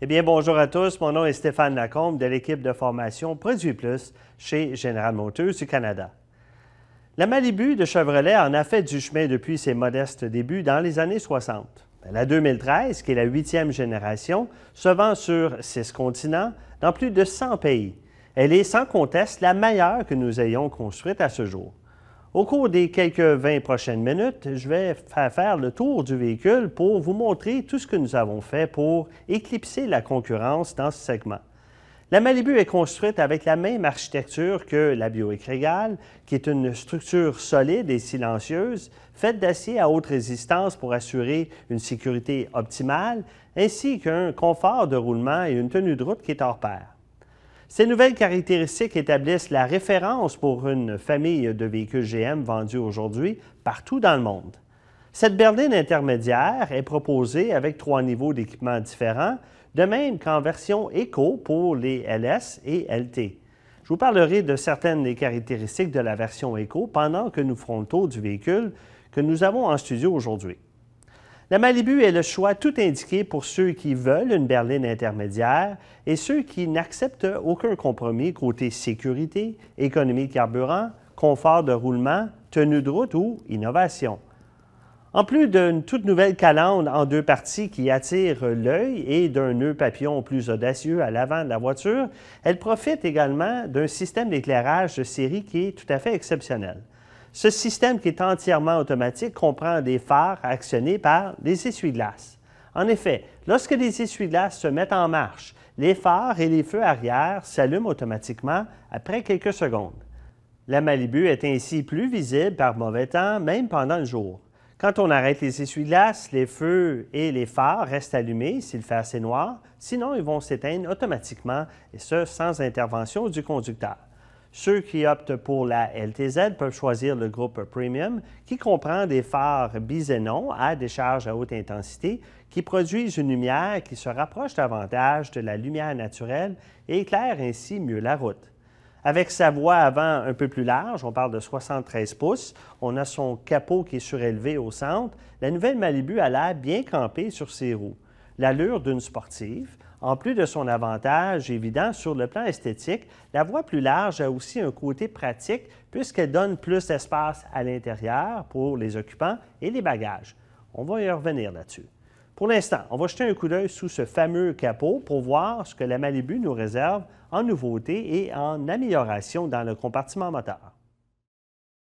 Eh bien, bonjour à tous. Mon nom est Stéphane Lacombe de l'équipe de formation Produit Plus chez General Motors du Canada. La Malibu de Chevrolet en a fait du chemin depuis ses modestes débuts dans les années 60. La 2013, qui est la huitième génération, se vend sur six continents dans plus de 100 pays. Elle est sans conteste la meilleure que nous ayons construite à ce jour. Au cours des quelques 20 prochaines minutes, je vais faire le tour du véhicule pour vous montrer tout ce que nous avons fait pour éclipser la concurrence dans ce segment. La Malibu est construite avec la même architecture que la Buick qui est une structure solide et silencieuse, faite d'acier à haute résistance pour assurer une sécurité optimale, ainsi qu'un confort de roulement et une tenue de route qui est hors pair. Ces nouvelles caractéristiques établissent la référence pour une famille de véhicules GM vendus aujourd'hui partout dans le monde. Cette berline intermédiaire est proposée avec trois niveaux d'équipement différents, de même qu'en version Eco pour les LS et LT. Je vous parlerai de certaines des caractéristiques de la version Eco pendant que nous ferons le tour du véhicule que nous avons en studio aujourd'hui. La Malibu est le choix tout indiqué pour ceux qui veulent une berline intermédiaire et ceux qui n'acceptent aucun compromis côté sécurité, économie de carburant, confort de roulement, tenue de route ou innovation. En plus d'une toute nouvelle calandre en deux parties qui attire l'œil et d'un nœud papillon plus audacieux à l'avant de la voiture, elle profite également d'un système d'éclairage de série qui est tout à fait exceptionnel. Ce système qui est entièrement automatique comprend des phares actionnés par des essuie-glaces. En effet, lorsque les essuie-glaces se mettent en marche, les phares et les feux arrière s'allument automatiquement après quelques secondes. La Malibu est ainsi plus visible par mauvais temps, même pendant le jour. Quand on arrête les essuie-glaces, les feux et les phares restent allumés s'il fait assez noir, sinon ils vont s'éteindre automatiquement, et ce sans intervention du conducteur. Ceux qui optent pour la LTZ peuvent choisir le groupe Premium, qui comprend des phares bisénon à décharge à haute intensité qui produisent une lumière qui se rapproche davantage de la lumière naturelle et éclaire ainsi mieux la route. Avec sa voie avant un peu plus large, on parle de 73 pouces, on a son capot qui est surélevé au centre, la nouvelle Malibu a l'air bien campée sur ses roues. L'allure d'une sportive, en plus de son avantage évident sur le plan esthétique, la voie plus large a aussi un côté pratique puisqu'elle donne plus d'espace à l'intérieur pour les occupants et les bagages. On va y revenir là-dessus. Pour l'instant, on va jeter un coup d'œil sous ce fameux capot pour voir ce que la Malibu nous réserve en nouveauté et en amélioration dans le compartiment moteur.